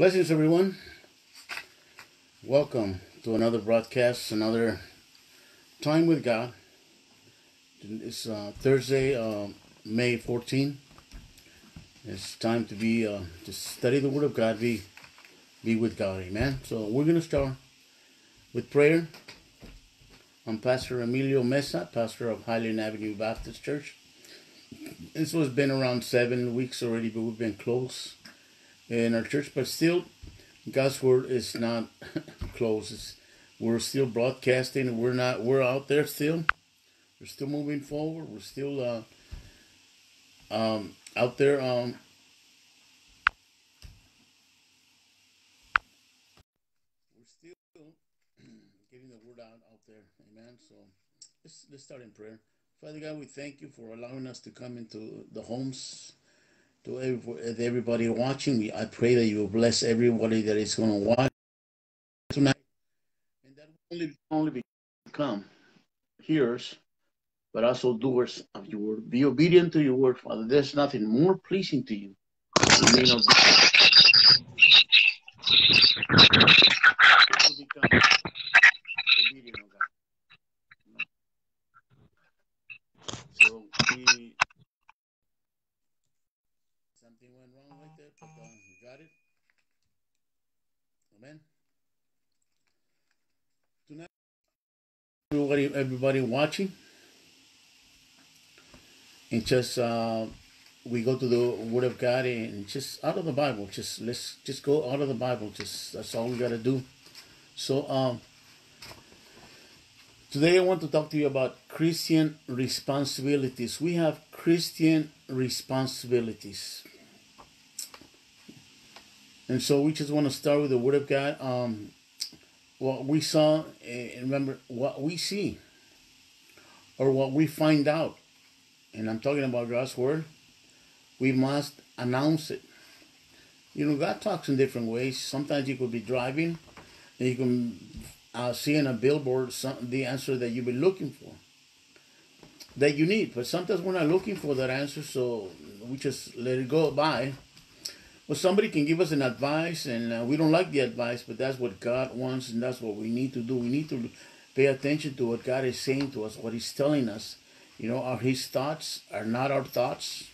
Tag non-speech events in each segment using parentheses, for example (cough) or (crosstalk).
Blessings, everyone. Welcome to another broadcast, another time with God. It's uh, Thursday, uh, May 14. It's time to be uh, to study the Word of God, be be with God, Amen. So we're gonna start with prayer. I'm Pastor Emilio Mesa, pastor of Highland Avenue Baptist Church. This was been around seven weeks already, but we've been close in our church, but still, God's word is not (laughs) closed. We're still broadcasting. We're not. We're out there still. We're still moving forward. We're still uh, um, out there. Um, we're still getting the word out out there. Amen. So let's let's start in prayer. Father God, we thank you for allowing us to come into the homes to everybody watching. me. I pray that you will bless everybody that is going to watch tonight, and that only only become hearers, but also doers of your word. Be obedient to your word, Father. There's nothing more pleasing to you. being obedient. obedient, oh God. So we something went wrong right there, but um, you got it. Amen. Tonight, everybody, everybody watching, and just uh, we go to the Word of God and just out of the Bible. Just let's just go out of the Bible. Just that's all we got to do. So um. Today, I want to talk to you about Christian responsibilities. We have Christian responsibilities. And so we just want to start with the Word of God. Um, what we saw, and remember, what we see or what we find out, and I'm talking about God's Word, we must announce it. You know, God talks in different ways. Sometimes you could be driving and you can uh, see in a billboard some, the answer that you've been looking for, that you need. But sometimes we're not looking for that answer, so we just let it go by. Well, somebody can give us an advice, and uh, we don't like the advice, but that's what God wants, and that's what we need to do. We need to pay attention to what God is saying to us, what He's telling us. You know, His thoughts are not our thoughts.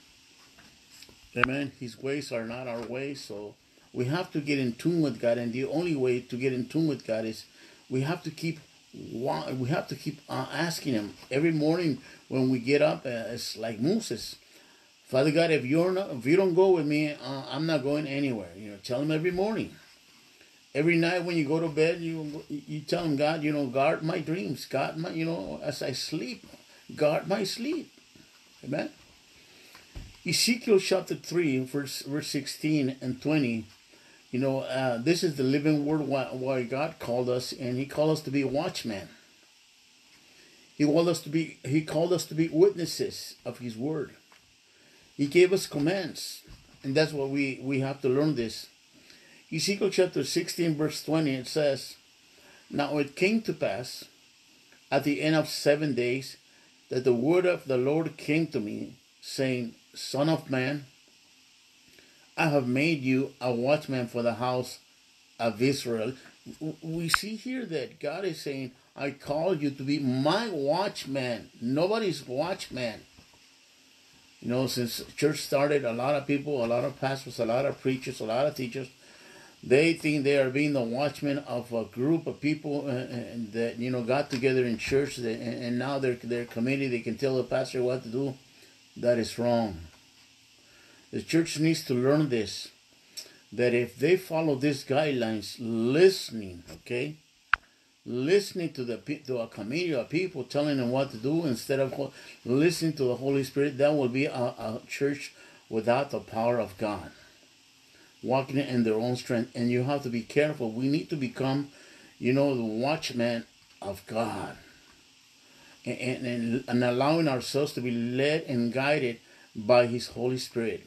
Amen. His ways are not our ways, so we have to get in tune with God, and the only way to get in tune with God is we have to keep we have to keep uh, asking him every morning when we get up uh, it's like moses father god if you're not if you don't go with me uh, i'm not going anywhere. You know tell him every morning. Every night when you go to bed you you tell him god you know guard my dreams. Guard my you know as i sleep guard my sleep. Amen? Ezekiel chapter 3 verse verse 16 and 20 you know, uh, this is the living word why, why God called us, and He called us to be watchmen. He called us to be He called us to be witnesses of His word. He gave us commands, and that's what we we have to learn this. Ezekiel chapter 16, verse 20, it says, Now it came to pass at the end of seven days that the word of the Lord came to me, saying, Son of man, I have made you a watchman for the house of Israel. We see here that God is saying, I called you to be my watchman, nobody's watchman. You know, since church started, a lot of people, a lot of pastors, a lot of preachers, a lot of teachers, they think they are being the watchmen of a group of people uh, and that you know got together in church, and now they're they're committee they can tell the pastor what to do. That is wrong. The church needs to learn this that if they follow these guidelines, listening, okay, listening to the to a committee of people telling them what to do instead of listening to the Holy Spirit, that will be a, a church without the power of God, walking in their own strength. And you have to be careful. We need to become, you know, the watchman of God, and, and, and allowing ourselves to be led and guided by His Holy Spirit.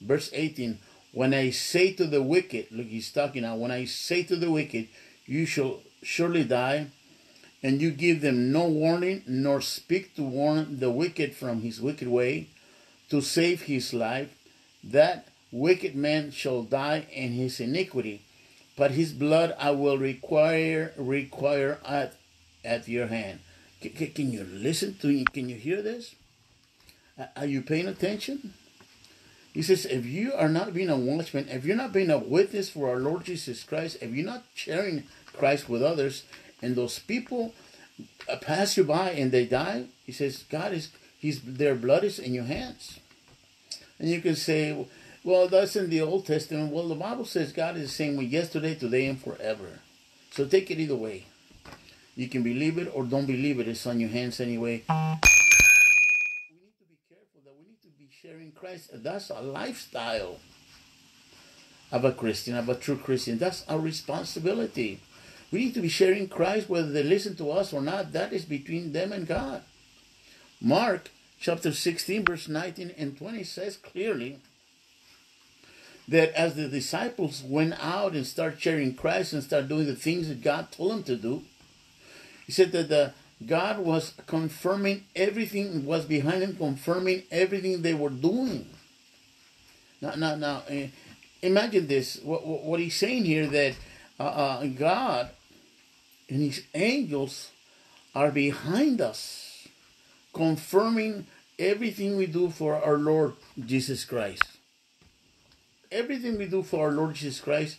Verse 18 When I say to the wicked, look, he's talking now, when I say to the wicked, you shall surely die, and you give them no warning, nor speak to warn the wicked from his wicked way, to save his life, that wicked man shall die in his iniquity, but his blood I will require require at at your hand. C- can you listen to? Me? Can you hear this? Are you paying attention? He says, if you are not being a watchman, if you're not being a witness for our Lord Jesus Christ, if you're not sharing Christ with others, and those people uh, pass you by and they die, he says, God is, He's their blood is in your hands. And you can say, well, that's in the Old Testament. Well, the Bible says God is the same way yesterday, today, and forever. So take it either way. You can believe it or don't believe it. It's on your hands anyway. We need to be careful that we need to be sharing Christ. That's a lifestyle of a Christian, of a true Christian. That's our responsibility. We need to be sharing Christ whether they listen to us or not. That is between them and God. Mark chapter 16, verse 19 and 20 says clearly that as the disciples went out and started sharing Christ and started doing the things that God told them to do, he said that the God was confirming everything was behind them, confirming everything they were doing. Now, now, now, uh, imagine this. What, what, what, he's saying here that uh, uh, God and His angels are behind us, confirming everything we do for our Lord Jesus Christ. Everything we do for our Lord Jesus Christ,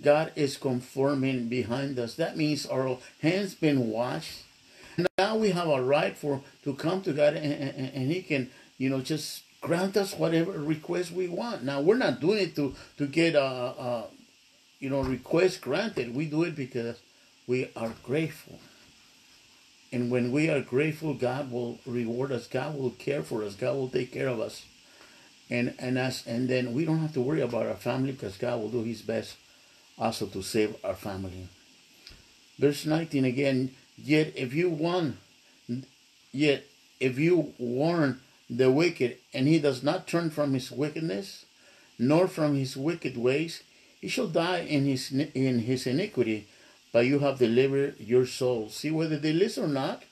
God is confirming behind us. That means our hands been washed. Now we have a right for to come to God, and, and, and He can, you know, just grant us whatever request we want. Now we're not doing it to to get a, a you know request granted. We do it because we are grateful. And when we are grateful, God will reward us. God will care for us. God will take care of us. And and us and then we don't have to worry about our family because God will do his best also to save our family. Verse 19 again, yet if you want yet if you warn the wicked and he does not turn from his wickedness, nor from his wicked ways, he shall die in his in his iniquity, but you have delivered your soul. See whether they listen or not,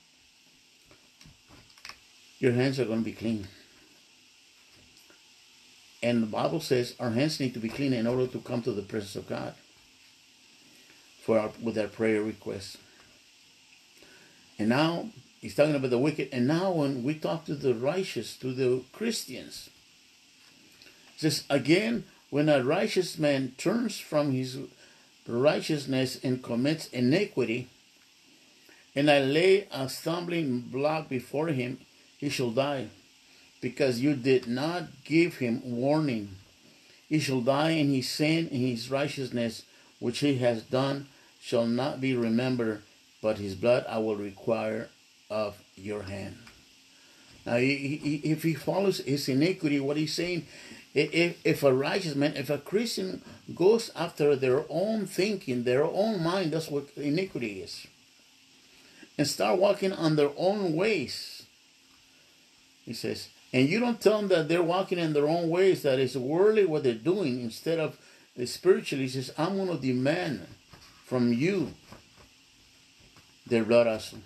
your hands are going to be clean. And the Bible says our hands need to be clean in order to come to the presence of God for our, with our prayer requests. And now he's talking about the wicked. And now when we talk to the righteous, to the Christians, says again, when a righteous man turns from his righteousness and commits iniquity, and I lay a stumbling block before him, he shall die, because you did not give him warning. He shall die in his sin and his righteousness, which he has done, shall not be remembered, but his blood I will require of your hand. Now, if he follows his iniquity, what he's saying, if, if a righteous man, if a Christian goes after their own thinking, their own mind, that's what iniquity is, and start walking on their own ways, he says, and you don't tell them that they're walking in their own ways, that is worldly what they're doing, instead of spiritually, he says, I'm going to demand from you their blood also.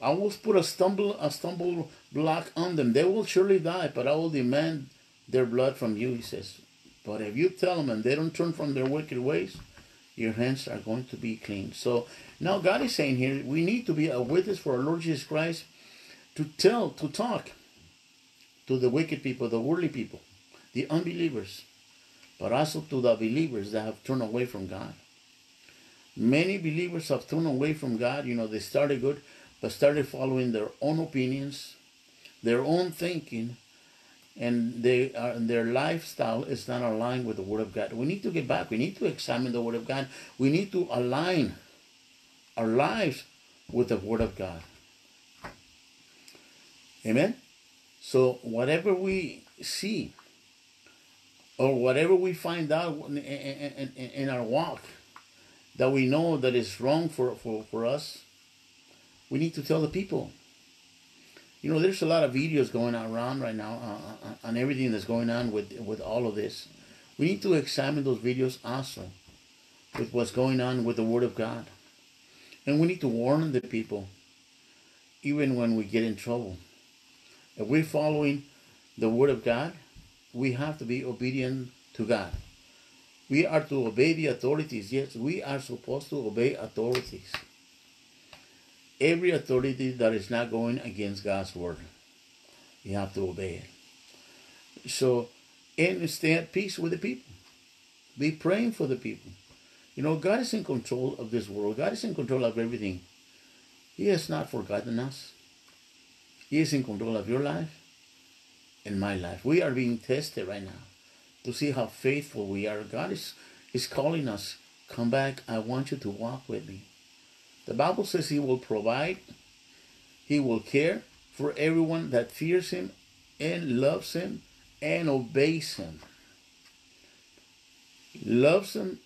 I will put a stumble a stumble block on them. They will surely die, but I will demand their blood from you, he says. But if you tell them and they don't turn from their wicked ways, your hands are going to be clean. So now God is saying here, we need to be a witness for our Lord Jesus Christ to tell, to talk to the wicked people, the worldly people, the unbelievers, but also to the believers that have turned away from God. Many believers have turned away from God. You know, they started good, but started following their own opinions, their own thinking, and they are, their lifestyle is not aligned with the Word of God. We need to get back. We need to examine the Word of God. We need to align our lives with the Word of God. Amen? So, whatever we see or whatever we find out in, in, in, our walk that we know that is wrong for, for, for us, we need to tell the people. You know, there's a lot of videos going around right now uh, uh, on everything that's going on with with all of this. We need to examine those videos also with what's going on with the Word of God, and we need to warn the people, even when we get in trouble. If we're following the Word of God, we have to be obedient to God. We are to obey the authorities. Yes, we are supposed to obey authorities. Every authority that is not going against God's word, you have to obey it. So, and stay at peace with the people. Be praying for the people. You know, God is in control of this world. God is in control of everything. He has not forgotten us. He is in control of your life and my life. We are being tested right now to see how faithful we are. God is, is calling us, come back. I want you to walk with me. The Bible says He will provide, He will care for everyone that fears Him and loves Him and obeys Him. Loves Him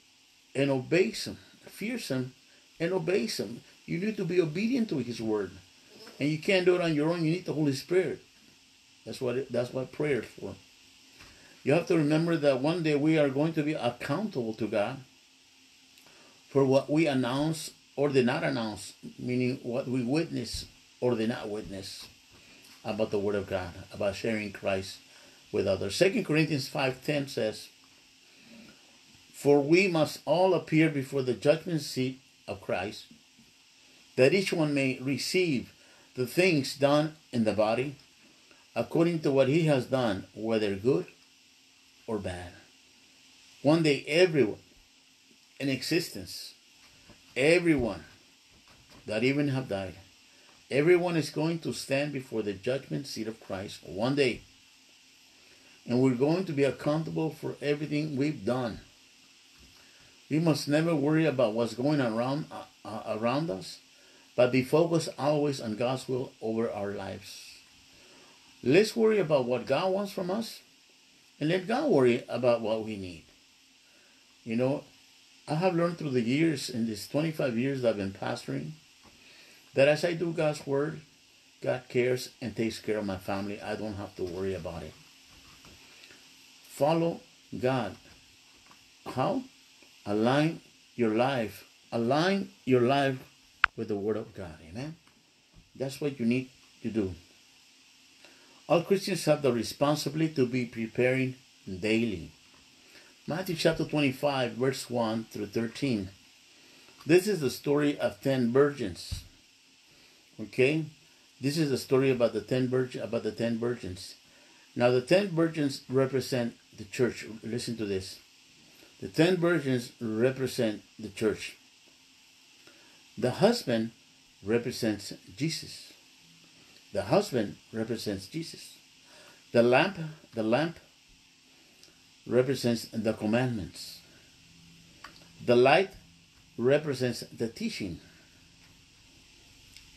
and obeys Him, fears Him and obeys Him. You need to be obedient to His word. And you can't do it on your own. You need the Holy Spirit. That's what it, that's what prayer is for. You have to remember that one day we are going to be accountable to God for what we announce or did not announce, meaning what we witness or did not witness about the Word of God, about sharing Christ with others. Second Corinthians 5.10 says, For we must all appear before the judgment seat of Christ, that each one may receive the things done in the body according to what he has done, whether good or bad. One day, everyone in existence, everyone that even have died, everyone is going to stand before the judgment seat of Christ one day. And we're going to be accountable for everything we've done. We must never worry about what's going around, uh, uh around us, but be focused always on God's will over our lives. Let's worry about what God wants from us and let God worry about what we need. You know, I have learned through the years, in these 25 years that I've been pastoring, that as I do God's word, God cares and takes care of my family. I don't have to worry about it. Follow God. How? Align your life. Align your life with the word of God. Amen. That's what you need to do. All Christians have the responsibility to be preparing daily. Matthew chapter 25, verse 1 through 13. This is the story of 10 virgins. Okay? This is the story about the 10 virgins about the 10 virgins. Now the 10 virgins represent the church. Listen to this. The 10 virgins represent the church. The husband represents Jesus. The husband represents Jesus. The lamp, the lamp represents the commandments. The light represents the teaching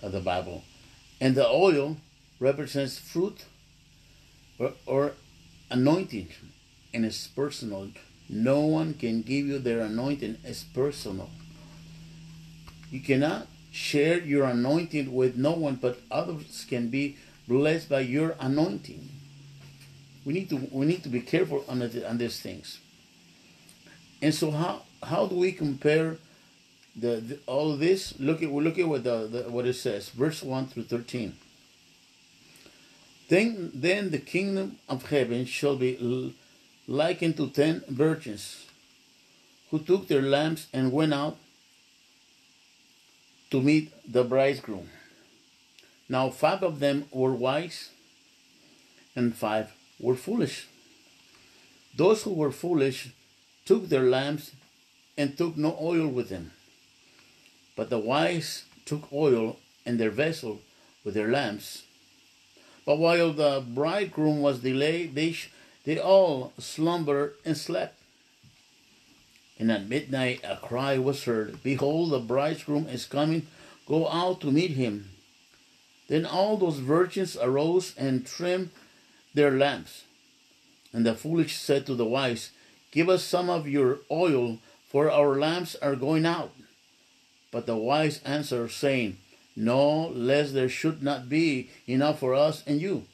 of the Bible. And the oil represents fruit or, or anointing and it's personal. No one can give you their anointing. It's personal. You cannot Share your anointing with no one, but others can be blessed by your anointing. We need to we need to be careful on, on these things. And so how how do we compare the, the all this? Look at we look at what the, the what it says, verse one through thirteen. Then then the kingdom of heaven shall be likened to ten virgins who took their lamps and went out to meet the bridegroom. Now, five of them were wise and five were foolish. Those who were foolish took their lamps and took no oil with them. But the wise took oil in their vessel with their lamps. But while the bridegroom was delayed, they, they all slumbered and slept. And at midnight a cry was heard Behold, the bridegroom is coming, go out to meet him. Then all those virgins arose and trimmed their lamps. And the foolish said to the wise, Give us some of your oil, for our lamps are going out. But the wise answered, saying, No, lest there should not be enough for us and you.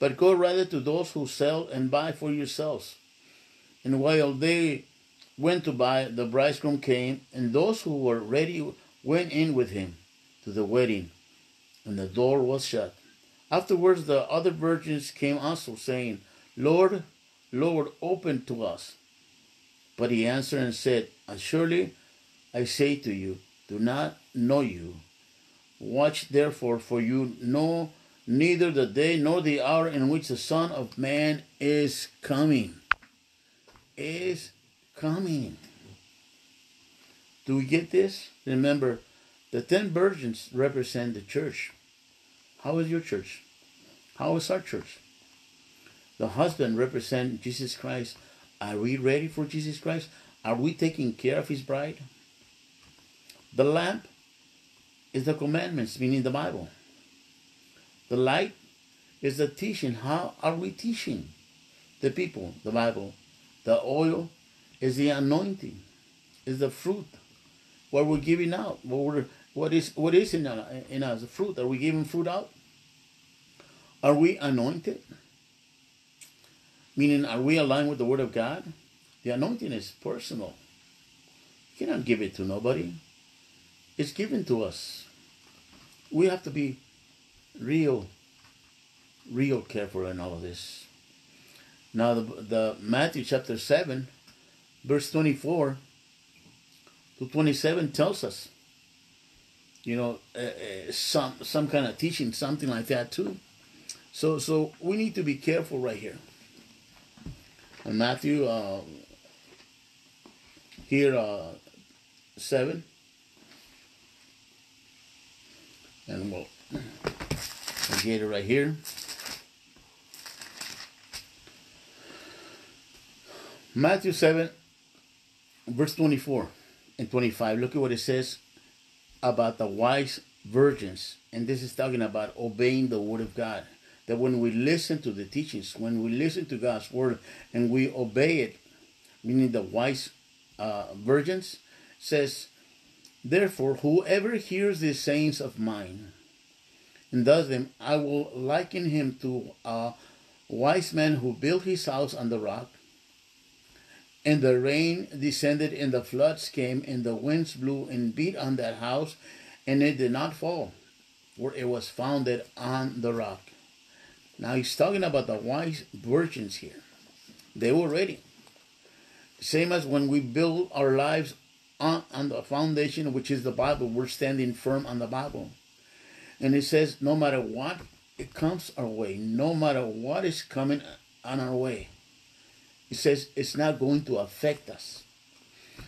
But go rather to those who sell and buy for yourselves. And while they went to buy, the bridegroom came, and those who were ready went in with him to the wedding, and the door was shut. Afterwards, the other virgins came also, saying, Lord, Lord, open to us. But he answered and said, Surely I say to you, do not know you. Watch therefore, for you know neither the day nor the hour in which the Son of Man is coming. Is coming. Do we get this? Remember, the ten virgins represent the church. How is your church? How is our church? The husband represents Jesus Christ. Are we ready for Jesus Christ? Are we taking care of his bride? The lamp is the commandments, meaning the Bible. The light is the teaching. How are we teaching the people the Bible? The oil is the anointing, is the fruit. What we're giving out, what we're, what is what is in, uh, in us? Fruit. Are we giving fruit out? Are we anointed? Meaning, are we aligned with the Word of God? The anointing is personal. You cannot give it to nobody. It's given to us. We have to be real, real careful in all of this. Now, the, the Matthew chapter 7, verse 24 to 27 tells us, you know, uh, uh, some some kind of teaching, something like that too. So, so we need to be careful right here. And Matthew, uh, here, uh, 7, and we'll get it right here. Matthew 7, verse 24 and 25. Look at what it says about the wise virgins. And this is talking about obeying the word of God. That when we listen to the teachings, when we listen to God's word and we obey it, meaning the wise uh, virgins, says, Therefore, whoever hears these sayings of mine and does them, I will liken him to a wise man who built his house on the rock. And the rain descended, and the floods came, and the winds blew and beat on that house, and it did not fall, for it was founded on the rock. Now he's talking about the wise virgins here. They were ready. Same as when we build our lives on, on the foundation, which is the Bible, we're standing firm on the Bible. And it says, no matter what it comes our way, no matter what is coming on our way, it says it's not going to affect us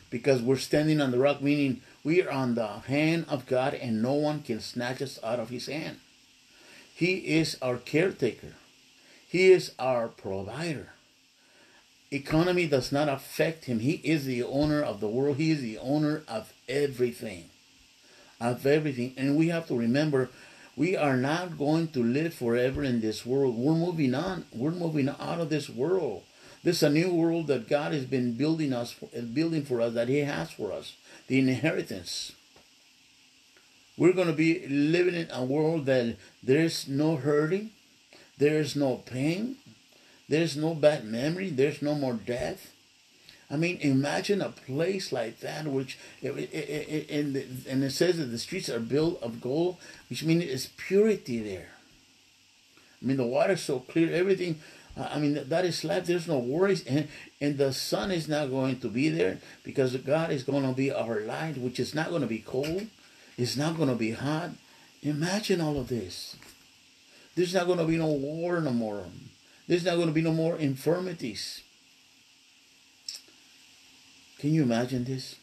because we're standing on the rock, meaning we are on the hand of God and no one can snatch us out of his hand. He is our caretaker. He is our provider. Economy does not affect him. He is the owner of the world. He is the owner of everything. Of everything. And we have to remember we are not going to live forever in this world. We're moving on. We're moving out of this world. This is a new world that God has been building us, uh, building for us, that He has for us, the inheritance. We're going to be living in a world that there's no hurting, there's no pain, there's no bad memory, there's no more death. I mean, imagine a place like that, which eh, eh, eh, and it says that the streets are built of gold, which means it's purity there. I mean, the water's so clear, everything I mean, that is life. There's no worries. And, and the sun is not going to be there because God is going to be our light, which is not going to be cold. It's not going to be hot. Imagine all of this. There's not going to be no war no more. There's not going to be no more infirmities. Can you imagine this?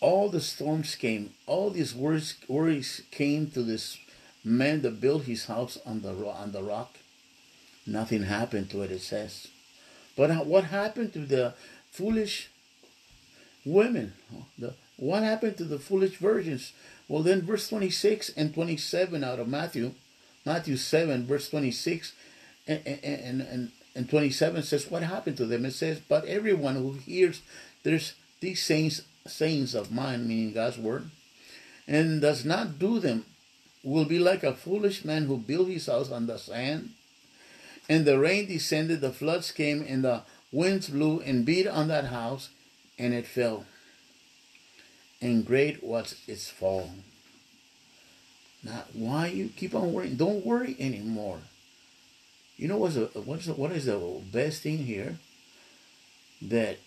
All the storms came, all these worries, came to this man that built his house on the, on the rock Nothing happened to it, it says. But what happened to the foolish women? The, what happened to the foolish virgins? Well, then, verse 26 and 27 out of Matthew, Matthew 7, verse 26 and, and, and, and 27 says, What happened to them? It says, But everyone who hears there's these sayings, sayings of mine, meaning God's word, and does not do them, will be like a foolish man who built his house on the sand. And the rain descended, the floods came, and the winds blew and beat on that house, and it fell. And great was its fall. Now, why you keep on worrying? Don't worry anymore. You know what's what's what is the best thing here? That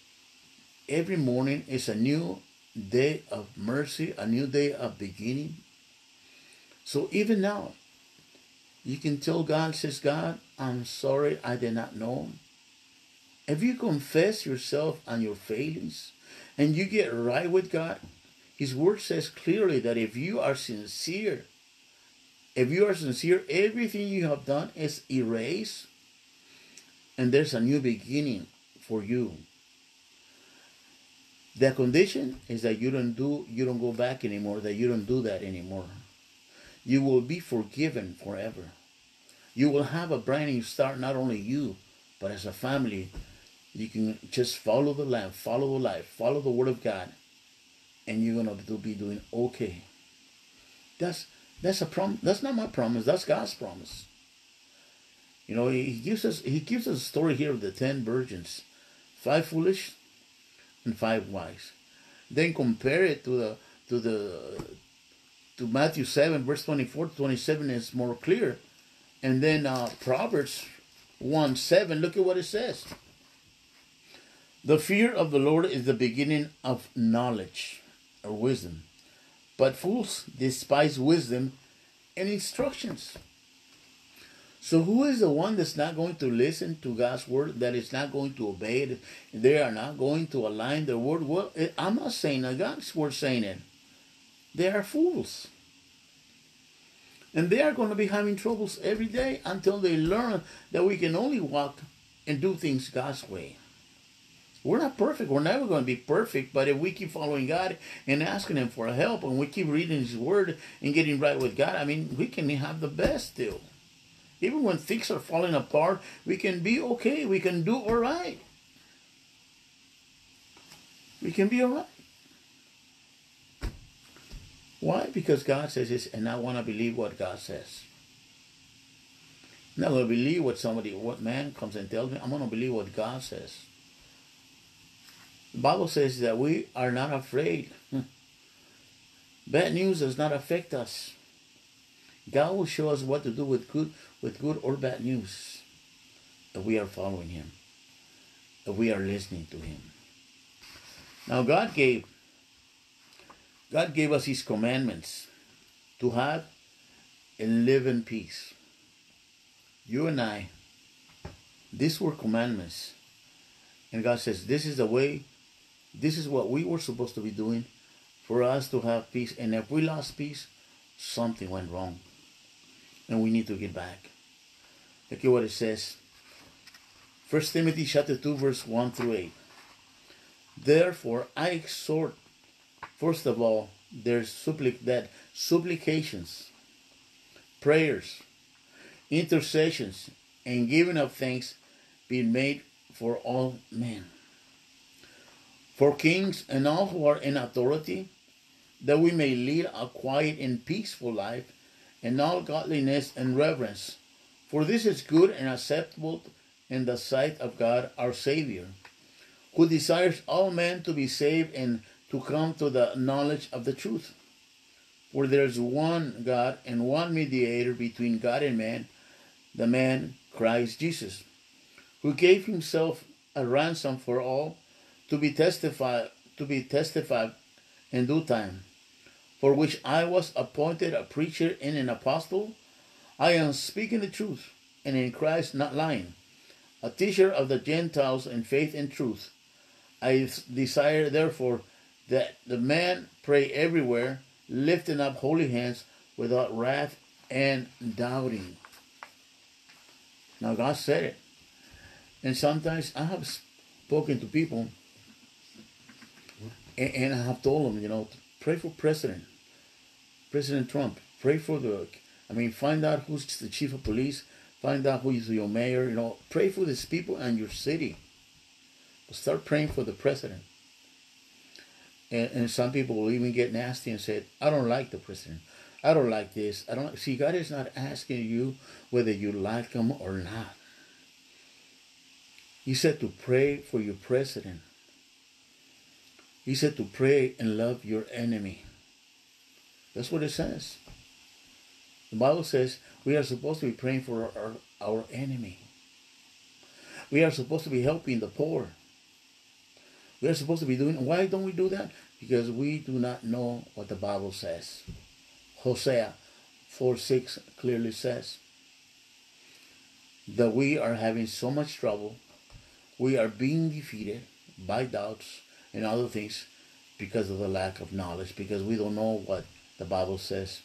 every morning is a new day of mercy, a new day of beginning. So even now, you can tell God, says God, I'm sorry I did not know. If you confess yourself and your failings and you get right with God, His word says clearly that if you are sincere, if you are sincere, everything you have done is erased and there's a new beginning for you. The condition is that you don't do you don't go back anymore, that you don't do that anymore. You will be forgiven forever. You will have a brand new start, not only you, but as a family. You can just follow the lamp, follow the life, follow the word of God, and you're gonna be doing okay. That's that's a prom. That's not my promise. That's God's promise. You know, he, he gives us he gives us a story here of the ten virgins, five foolish, and five wise. Then compare it to the to the to Matthew seven verse twenty four to twenty seven is more clear, and then uh, Proverbs one seven. Look at what it says. The fear of the Lord is the beginning of knowledge or wisdom, but fools despise wisdom and instructions. So who is the one that's not going to listen to God's word, that is not going to obey it? They are not going to align their word. Well, I'm not saying that God's word saying it. They are fools. And they are going to be having troubles every day until they learn that we can only walk and do things God's way. We're not perfect. We're never going to be perfect. But if we keep following God and asking Him for help and we keep reading His Word and getting right with God, I mean, we can have the best still. Even when things are falling apart, we can be okay. We can do all right. We can be all right. Why? Because God says this, and I want to believe what God says. I'm not going to believe what somebody, what man comes and tells me. I'm going to believe what God says. The Bible says that we are not afraid. Hmm. Bad news does not affect us. God will show us what to do with good, with good or bad news, if we are following Him, if we are listening to Him. Now, God gave, God gave us His commandments to have and live in peace. You and I, these were commandments, and God says, "This is the way. This is what we were supposed to be doing." For us to have peace, and if we lost peace, something went wrong and we need to get back. Look at what it says. First Timothy chapter 2, verse 1 through 8. Therefore I exhort, first of all, there's supplic that supplications, prayers, intercessions, and giving of thanks be made for all men. For kings and all who are in authority, that we may lead a quiet and peaceful life in all godliness and reverence. For this is good and acceptable in the sight of God our Savior, who desires all men to be saved and to come to the knowledge of the truth. For there is one God and one mediator between God and man, the man Christ Jesus, who gave himself a ransom for all to be testified to be testified in due time for which I was appointed a preacher and an apostle, I am speaking the truth, and in Christ not lying, a teacher of the Gentiles in faith and truth. I desire therefore that the man pray everywhere, lifting up holy hands without wrath and doubting. Now God said it. And sometimes I have spoken to people and, and I have told them, you know, pray for president. President Trump. Pray for the, I mean, find out who's the chief of police, find out who is your mayor, you know, pray for these people and your city. Start praying for the president. And, and some people will even get nasty and say, I don't like the president. I don't like this. I don't see God is not asking you whether you like him or not. He said to pray for your president. He said to pray and love your enemy. That's what it says. The Bible says we are supposed to be praying for our, our enemy. We are supposed to be helping the poor. We are supposed to be doing. Why don't we do that? Because we do not know what the Bible says. Hosea 4 6 clearly says that we are having so much trouble. We are being defeated by doubts and other things because of the lack of knowledge, because we don't know what the Bible says.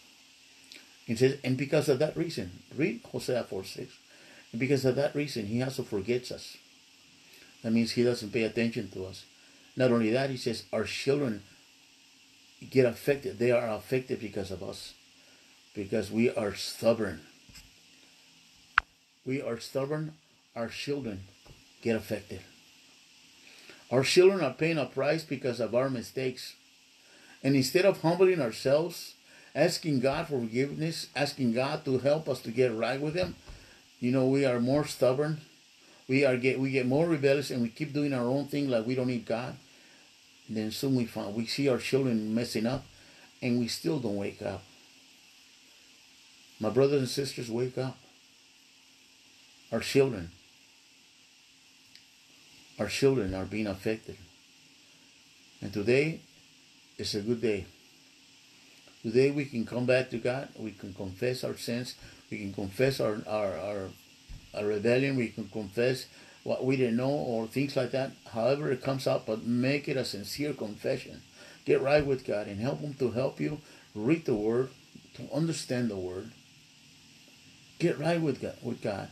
It says, and because of that reason, read Hosea 4 6. And because of that reason, he also forgets us. That means he doesn't pay attention to us. Not only that, he says, our children get affected. They are affected because of us, because we are stubborn. We are stubborn. Our children get affected. Our children are paying a price because of our mistakes. And instead of humbling ourselves, asking God for forgiveness, asking God to help us to get right with Him, you know, we are more stubborn. We are get we get more rebellious, and we keep doing our own thing like we don't need God. Then soon we find we see our children messing up, and we still don't wake up. My brothers and sisters, wake up. Our children, our children are being affected. And today is a good day. Today we can come back to God. We can confess our sins. We can confess our, our, our, our rebellion. We can confess what we didn't know or things like that. However it comes out, but make it a sincere confession. Get right with God and help Him to help you read the Word, to understand the Word. Get right with God. With God.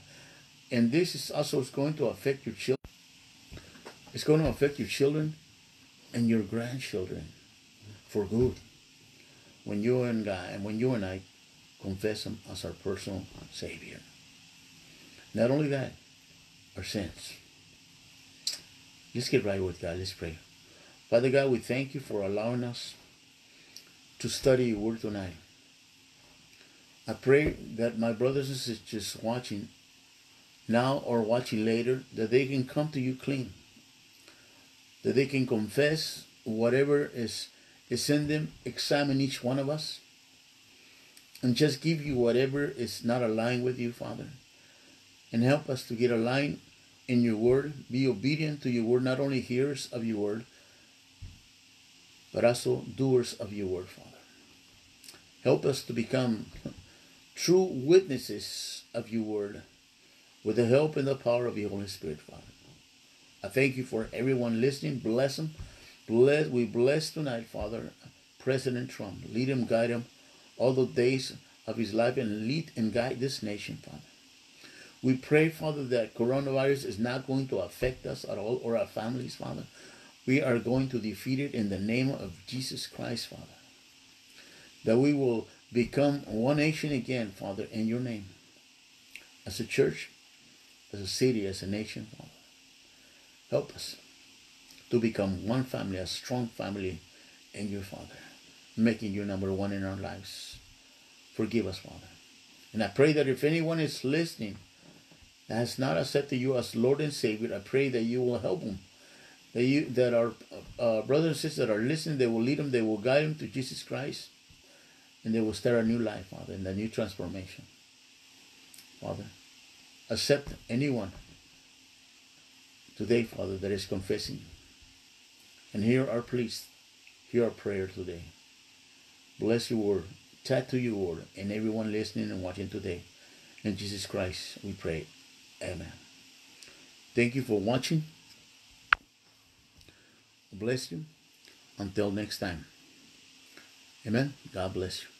And this is also is going to affect your children. It's going to affect your children and your grandchildren for good. When you and God, and when you and I confess Him as our personal Savior. Not only that, our sins. Let's get right with God. Let's pray. Father God, we thank you for allowing us to study your word tonight. I pray that my brothers and sisters watching now or watching later, that they can come to you clean. That they can confess whatever is, is in them, examine each one of us, and just give you whatever is not aligned with you, Father. And help us to get aligned in your word, be obedient to your word, not only hearers of your word, but also doers of your word, Father. Help us to become true witnesses of your word with the help and the power of your Holy Spirit, Father. I thank you for everyone listening. Bless them. Bless, we bless tonight, Father, President Trump. Lead him, guide him all the days of his life and lead and guide this nation, Father. We pray, Father, that coronavirus is not going to affect us at all or our families, Father. We are going to defeat it in the name of Jesus Christ, Father. That we will become one nation again, Father, in your name. As a church, as a city, as a nation, Father. Help us to become one family, a strong family in your Father, making you number one in our lives. Forgive us, Father. And I pray that if anyone is listening that has not accepted you as Lord and Savior, I pray that you will help them. That you, that our uh, brothers and sisters that are listening, they will lead them, they will guide them to Jesus Christ, and they will start a new life, Father, and a new transformation. Father, accept anyone today, Father, that is confessing. And hear our pleas, hear our prayer today. Bless your word, tattoo your word, and everyone listening and watching today. In Jesus Christ, we pray. Amen. Thank you for watching. Bless you. Until next time. Amen. God bless you.